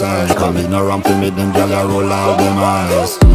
size Cause in no to make them gyal a roll out them eyes.